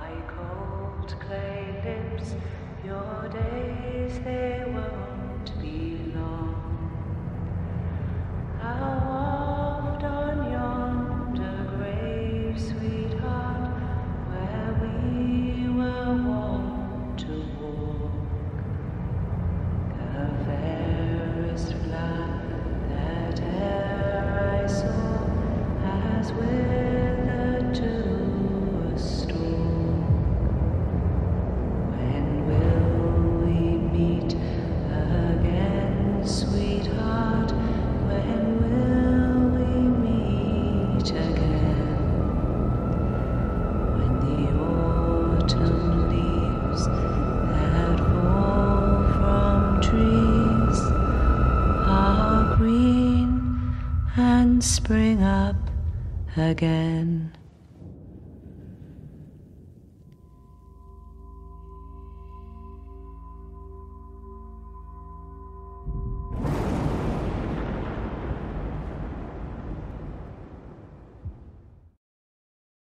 My cold clay lips, your days they again? When the autumn leaves that fall from trees are green and spring up again.